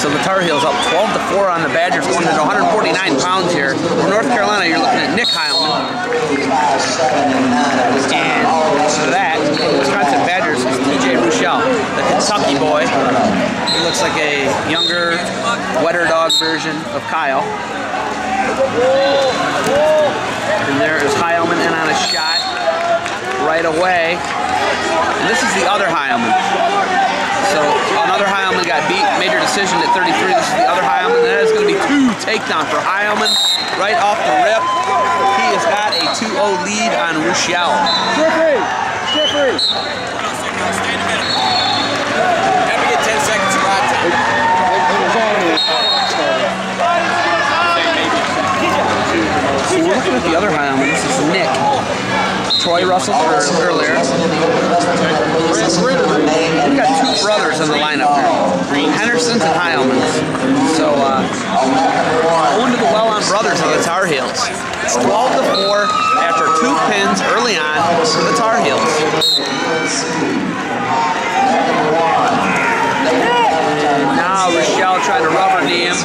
So the Tar Heels up 12 to 4 on the Badgers, going into 149 pounds here. For North Carolina, you're looking at Nick Heilmann. And that, Wisconsin Badgers, is TJ Ruschell, the Kentucky boy. He looks like a younger, wetter dog version of Kyle. And there is Heilmann in on a shot right away. And this is the other Heilmann. So another Heilmann got beat, major decision at 33. This is the other Heilmann. That is going to be two takedown for Heilmann right off the rip. He has got a 2-0 lead on Ruschell. Jeffrey! Jeffrey! Have to get 10 seconds of ride time. So we're looking at the other Heilmann. This is Nick. Troy Russell earlier. We've got two brothers in the lineup here. Henderson's and Heilmann's. So, uh, going to the well-on brothers of the Tar Heels. It's 12 to 4 after two pins early on for the Tar Heels. Now Ruschell trying to rubber knee him,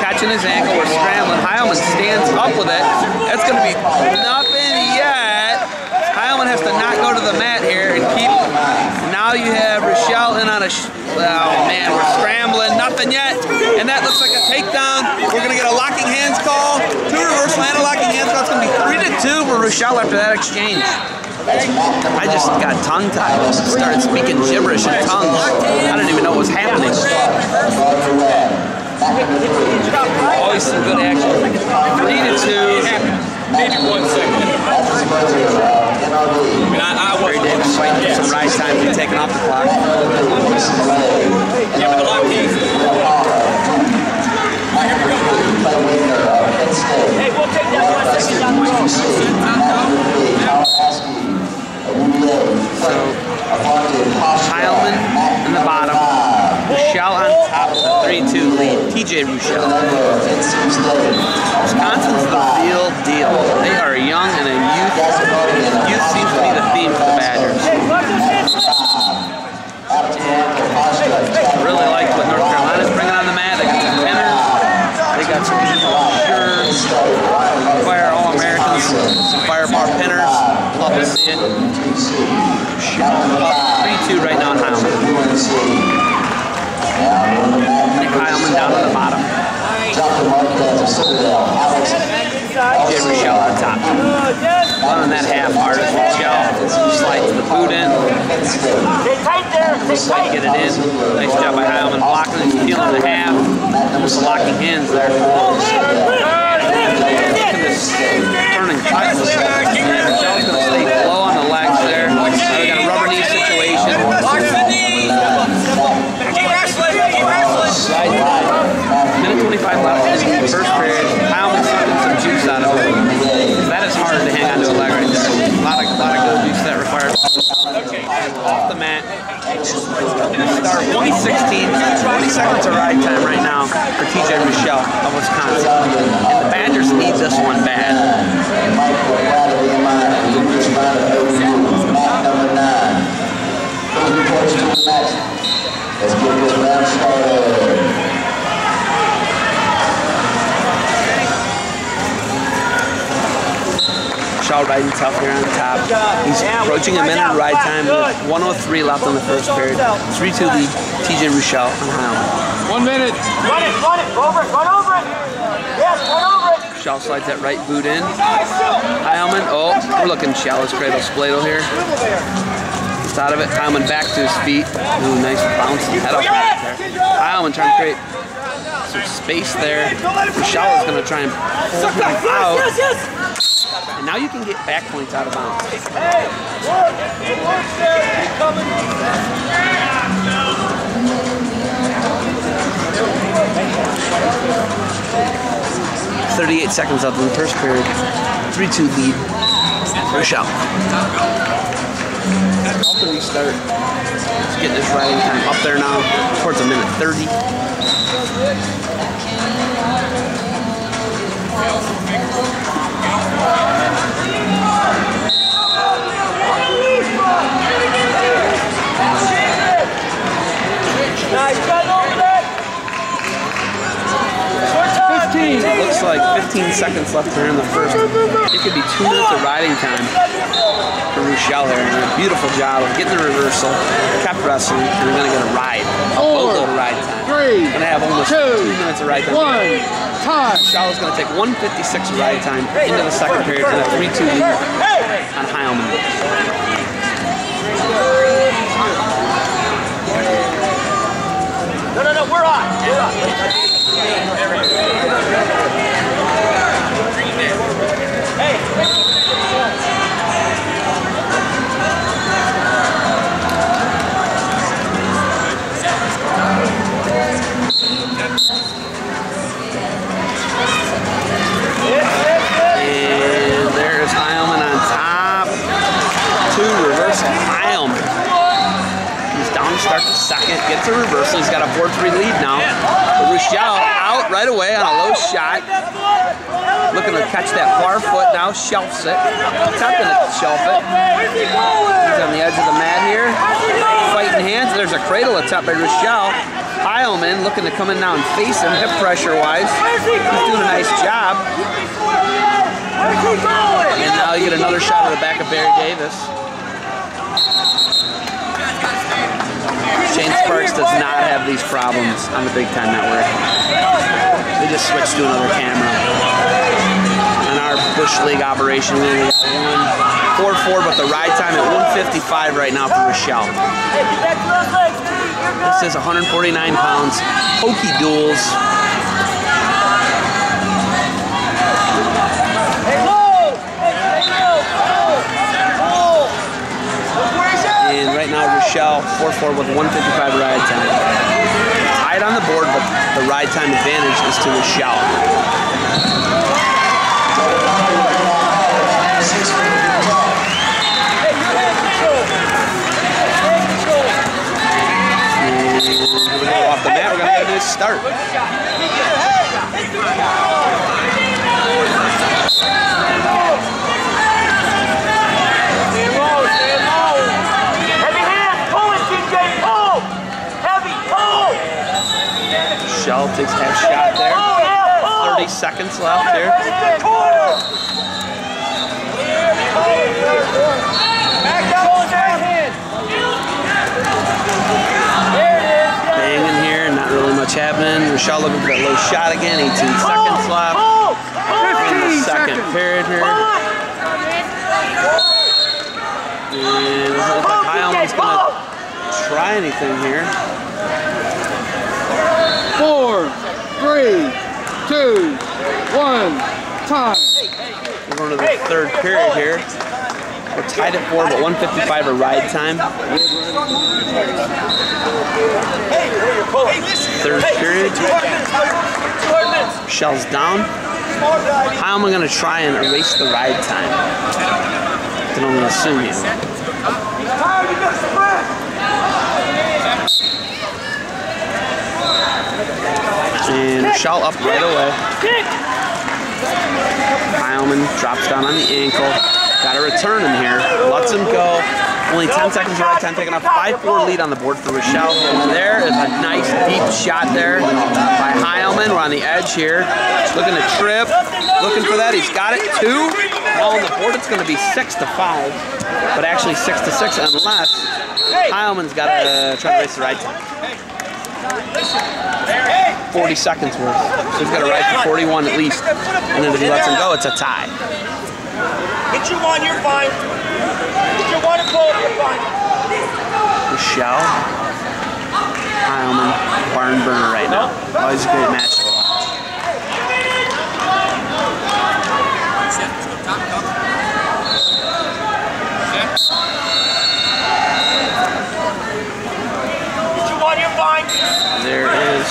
catching his ankle. We're scrambling. Heilmann stands up with it. That's going to be nothing. Heilmann has to not go to the mat here and keep. Now you have Ruschell in on a. oh man, we're scrambling. Nothing yet. And that looks like a takedown. We're going to get a locking hands call. Two reversal and a locking hands call. It's to be three to two for Ruschell after that exchange. I just got tongue-tied. i Started speaking gibberish in tongues. I didn't even know what was happening. Always some good action. Three to two. Maybe one second. I mean, I, I Barry Davis fighting for some ride time to be taken off the clock. Yeah, but the lock keys. Hey, we'll take that one second down the road. So, Heilmann in the bottom. Ruschell on top with a 3-2 lead. TJ Ruschell. Wisconsin's the real deal. They are young and a youth. Youth seems to be the theme for the Badgers. Really like what North Carolina's bringing on the mat. They got some pinners. They got some sure fire All-Americans, some firepower pinners. Love to see it. Up 3-2 right now in Heilmann. Nick Heilmann down on the bottom. Jay Ruschell on top. One on that half, artist Ruschell slides the boot in. Get it in. Nice job by Heilmann blocking stealing the half. Almost locking hands there. Look at this turning cut. And Ruschell's going to stay low on the legs there. Now they got a rubber knee situation. Lock the knee. Keep wrestling. Keep wrestling. Minute 25 left in the first period. Sucking some juice out of it. That is hard to hang onto a leg right there. A lot of, lot of good juice that requires. Off the mat. Start 116. 20 seconds of ride time right now for TJ Ruschell of Wisconsin. And the Badgers need this one bad. Shaw riding tough here on top. He's approaching a minute of ride time with 103 left on the first period. 3-2 lead, TJ Ruschell on Heilmann. One minute. Run it, run it, over it, run over it. Yes, run over it. Shell slides that right boot in. Heilmann, oh, we're looking shallows cradle spladle here. Just out of it. Heilmann back to his feet. Ooh, nice bounce and head up right there. Heilmann trying to create some space there. Ruschell is going to try and pull him out. And now you can get back points out of bounds. 38 seconds left in the first period. 3-2 lead. Ruschell. Off the restart. Just getting this riding time up there now towards a minute 30. Looks like 15 seconds left here in the first. It could be two minutes of riding time for Ruschell here. And a beautiful job of getting the reversal, kept wrestling, and we're going to get a ride. A Four, boatload of ride time. three, Going to have almost two, two minutes of ride time. One. Time. Ruschell is going to take 156 ride time into the second period and a 3-2 lead on Heilmann. No, no, no, we're on. We're on. He's got a 4-3 lead now. Ruschell out right away on a low shot. Looking to catch that far foot now. Shelfs it. Attempting to shelf it. He's on the edge of the mat here. Fighting hands. There's a cradle attempt by Ruschell. Heilmann looking to come in now and face him hip pressure wise. He's doing a nice job. And now you get another shot at the back of Barry Davis. Shane Sparks does not have these problems on the Big Time Network. They just switched to another camera. On our Bush League operation, we got one 4-4, but the ride time at 155 right now for good. This is 149 pounds. Hokey duels. Ruschell 4-4 with 155 ride time. Tied on the board, but the ride time advantage is to control. And here we go off the mat. We're going to get this start. Stay low, stay low. Heavy hand. Pull it, TJ. Pull. Heavy, pull. Ruschell takes half shot there. Pull, yeah, pull. 30 seconds left here. Is. Banging here, not really much happening. Ruschell looking for that low shot again. 18 seconds left in the 15 second period here. And doesn't look like Heilmann's going to try anything here. Four. Three. Two. One. Time. We're going to the third period here. We're tied at four, but 155 a ride time. Third period. Shell's down. How am I going to try and erase the ride time? I can only assume you. And Shell up right away. Heilmann drops down on the ankle. Got to return him here. Lets him go. Only 10 seconds ride time, taking a 5-4 lead on the board for Ruschell. There is a nice deep shot there by Heilmann. We're on the edge here. Looking to trip. Looking for that. He's got it. Two. Well, on the board it's going to be 6 to 5. But actually 6 to 6 unless Heilmann's got to try to race the ride time. 40 seconds worth. So he's got to ride for 41 at least. And then if he lets him go, it's a tie. Get you one, you're fine. Get you one and pull you're fine. Michelle, Heilmann, barn burner right now. Always a great match to watch. Get you one, you're fine. There is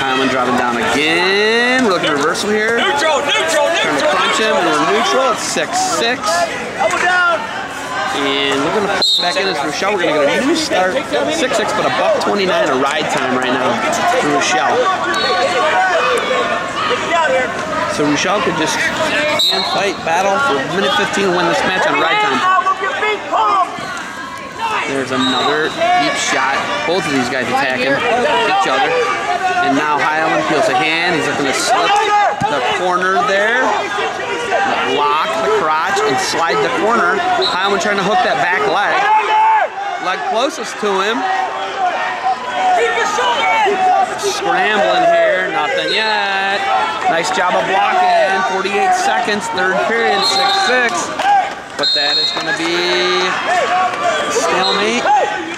Heilmann dropping down again. We're looking reversal here. Neutral, neutral, neutral. Trying to neutral. crunch him, and we're neutral. It's 6-6. Elbow down. And we're going to pull back in as Ruschell. We're going to get a new start. 6-6, but a buck 29 a ride time right now for Ruschell. Get you down here. So Ruschell could just hand fight, battle for a minute 15 and win this match on ride time. Now move your feet, pull 'em. There's another deep shot. Both of these guys attacking each other. And now Heilmann feels a hand. He's looking to slip. the corner there. Lock the crotch and slide the corner. Heilmann trying to hook that back leg. Leg closest to him. Scrambling here, nothing yet. Nice job of blocking. 48 seconds, third period, 6-6. But that is going to be stalemate.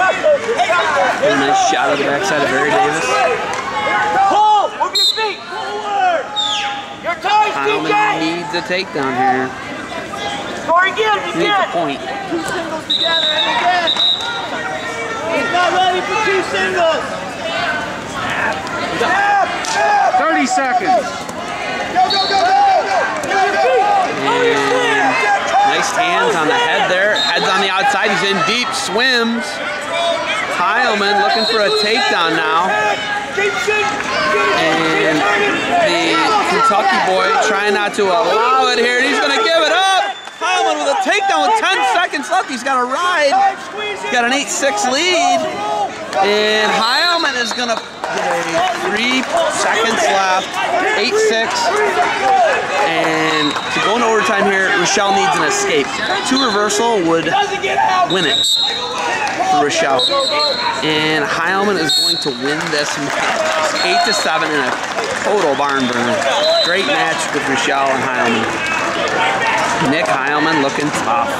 A nice shot of the backside of Barry Davis. Pull. Move your feet. Forward! Your toes, Heilmann TJ. needs a takedown here. Score again. He needs a point. Two singles together and again. He's not ready for two singles. 30 seconds. Go, go, go, go, go, go. And nice hands on the head there. Head's on the outside. He's in deep. Swims. Heilmann looking for a takedown now. And the Kentucky boy trying not to allow it here. He's going to give it up. Heilmann with a takedown with 10 seconds left. He's got a ride. He's got an 8-6 lead. And Heilmann is going to three seconds left. 8-6. And to overtime here, Ruschell needs an escape. Two reversal would win it for Ruschell. And Heilmann is going to win this match. 8 to 7 in a total barn burner. Great match with Ruschell and Heilmann. Nick Heilmann looking tough.